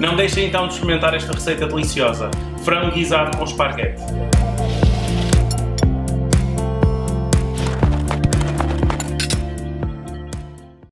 Não deixem então de experimentar esta receita deliciosa: frango guisado com esparguete.